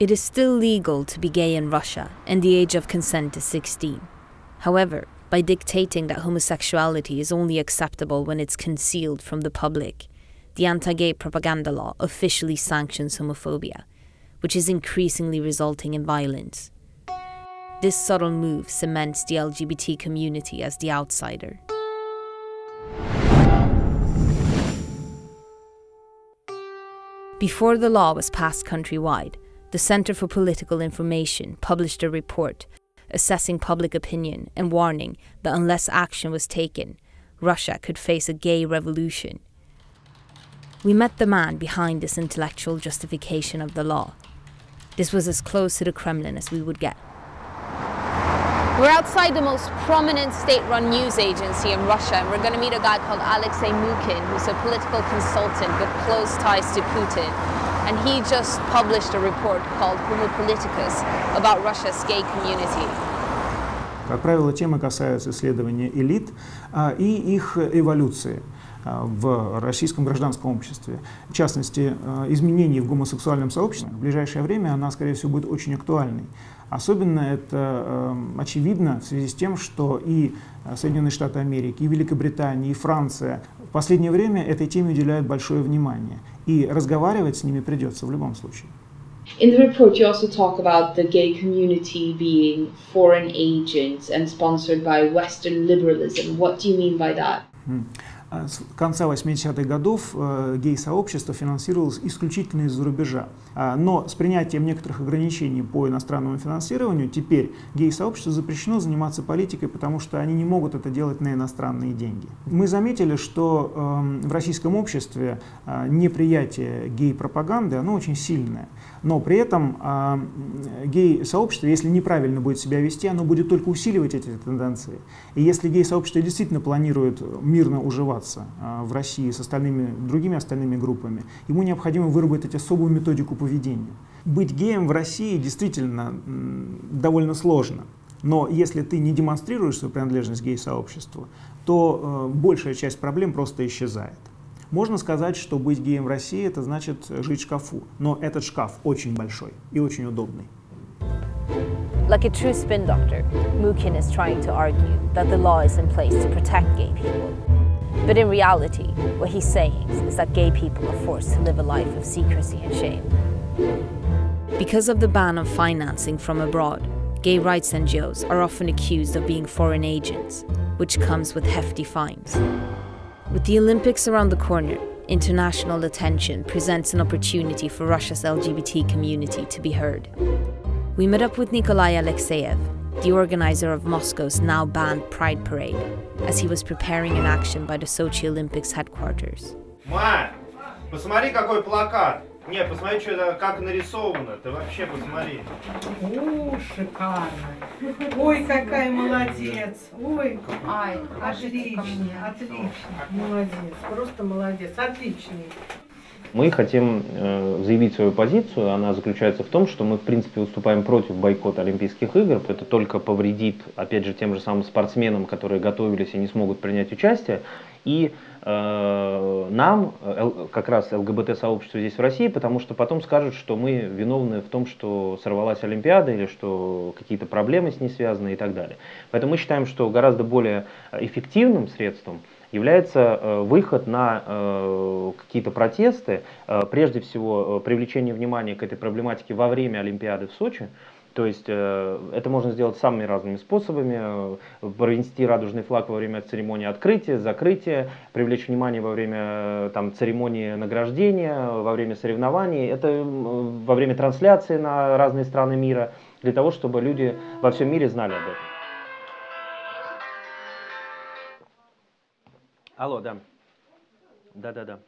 It is still legal to be gay in Russia, and the age of consent is 16. However, by dictating that homosexuality is only acceptable when it's concealed from the public, the anti gay propaganda law officially sanctions homophobia, which is increasingly resulting in violence. This subtle move cements the LGBT community as the outsider. Before the law was passed countrywide, the Centre for Political Information published a report assessing public opinion and warning that unless action was taken, Russia could face a gay revolution. We met the man behind this intellectual justification of the law. This was as close to the Kremlin as we would get. We're outside the most prominent state-run news agency in Russia, and we're going to meet a guy called Alexei Mukin, who's a political consultant with close ties to Putin And he just published a report called Homo Politicus about Russia's gay community. Как правило, темы касаются исследования элит а, и их эволюции В российском гражданском обществе. В частности, изменений в гомосексуальном сообществе в ближайшее время она, скорее всего, будет очень актуальной. Особенно это э, очевидно в связи с тем, что и Соединенные Штаты Америки, и Великобритания, и Франция в последнее время этой теме уделяют большое внимание. И разговаривать с ними придется в любом случае. In the report, you also talk about the gay community being foreign agents and sponsored by Western liberalism. What do you mean by that? А с конца 80-х годов э, гей-сообщество финансировалось исключительно из-за рубежа. А, но с принятием некоторых ограничений по иностранному финансированию теперь гей-сообществу запрещено заниматься политикой, потому что они не могут это делать на иностранные деньги. Мы заметили, что эм, в российском обществе а, неприятие гей-пропаганды, оно очень сильное. Но при этом гей-сообщество, если неправильно будет себя вести, оно будет только усиливать эти тенденции. И если гей-сообщество действительно планирует мирно уживаться в России с остальными, другими остальными группами, ему необходимо выработать особую методику поведения. Быть геем в России действительно довольно сложно. Но если ты не демонстрируешь свою принадлежность гей-сообществу, то э, большая часть проблем просто исчезает. Можно сказать, что быть геем в России это значит жить в шкафу, но этот шкаф очень большой и очень удобный. Like a true spin doctor, Mukin is trying to argue that the law is in place to protect gay people. But in reality, what he's saying is that gay people are forced to live a life of secrecy and shame. Because of the ban on financing from abroad, gay rights NGOs are often accused of being foreign agents, which comes with hefty fines. With the Olympics around the corner, international attention presents an opportunity for Russia's LGBT community to be heard. We met up with Nikolai Alexeyev, the organizer of Moscow's now banned Pride Parade, as he was preparing an action by the Sochi Olympics headquarters. Ма, посмотри, какой плакат! Не, посмотри, что это, как нарисовано. Ты вообще посмотри. О, шикарно. Ой, какая молодец. Ой, Ай, отлично, отлично. Молодец, просто молодец. Отличный. Мы хотим э, заявить свою позицию. Она заключается в том, что мы, в принципе, выступаем против бойкота Олимпийских игр. Это только повредит, опять же, тем же самым спортсменам, которые готовились и не смогут принять участие. И э, нам, как раз ЛГБТ-сообществу здесь в России, потому что потом скажут, что мы виновны в том, что сорвалась Олимпиада или что какие-то проблемы с ней связаны и так далее. Поэтому мы считаем, что гораздо более эффективным средством является э, выход на э, какие-то протесты, э, прежде всего привлечение внимания к этой проблематике во время Олимпиады в Сочи, то есть это можно сделать самыми разными способами. Провести радужный флаг во время церемонии открытия, закрытия, привлечь внимание во время там, церемонии награждения, во время соревнований. Это во время трансляции на разные страны мира, для того, чтобы люди во всем мире знали об этом. Алло, да. Да-да-да.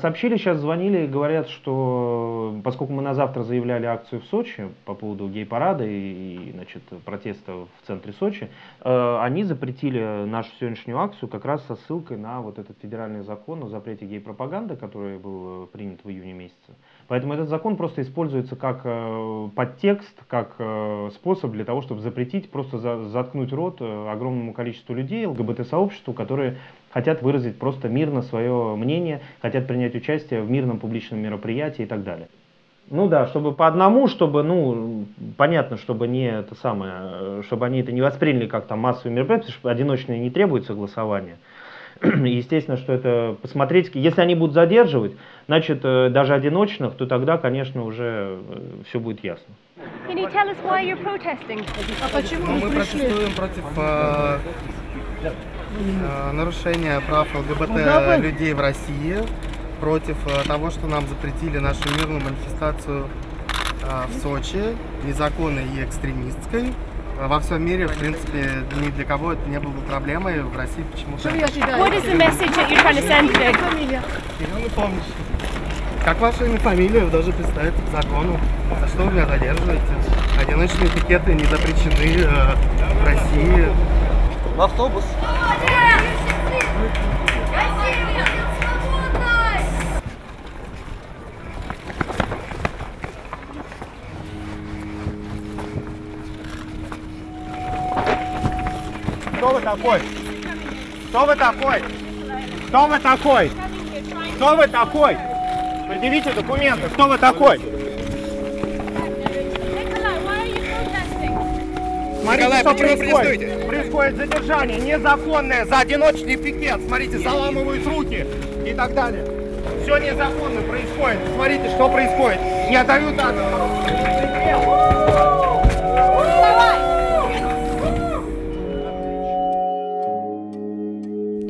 Сообщили, сейчас звонили говорят, что поскольку мы на завтра заявляли акцию в Сочи по поводу гей-парада и, значит, протеста в центре Сочи, э, они запретили нашу сегодняшнюю акцию как раз со ссылкой на вот этот федеральный закон о запрете гей-пропаганды, который был принят в июне месяце. Поэтому этот закон просто используется как э, подтекст, как э, способ для того, чтобы запретить, просто за, заткнуть рот э, огромному количеству людей, ЛГБТ-сообществу, которые хотят выразить просто мирно свое мнение, хотят принять участие в мирном публичном мероприятии и так далее. Ну да, чтобы по одному, чтобы, ну, понятно, чтобы не это самое, чтобы они это не восприняли как там массовые мероприятия, потому что одиночные не требует согласования. Естественно, что это посмотреть, если они будут задерживать, значит, э, даже одиночных, то тогда, конечно, уже э, все будет ясно. Can you tell us why you're protesting? А почему Ну, мы пришли? протестуем против э, э, нарушения прав ЛГБТ Ну, людей в России, против э, того, что нам запретили нашу мирную манифестацию э, в Сочи, незаконной и экстремистской. Во всем мире, в принципе, ни для кого это не было бы проблемой, в России почему-то... What is the message that you're trying to send today? Как ваше имя, фамилия, вы должны представить по закону. За что вы меня задерживаете? Одиночные пикеты не запрещены э, в России. В автобус. Кто вы такой? Кто вы такой? Кто вы такой? Кто вы такой? Предъявите документы. Кто вы такой? Смотрите, Николай, что происходит. Происходит задержание незаконное за одиночный пикет. Смотрите, заламывают руки и так далее. Все незаконно происходит. Смотрите, что происходит. Не отдают адрес.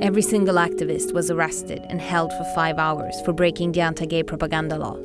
Every single activist was arrested and held for five hours for breaking the anti gay propaganda law.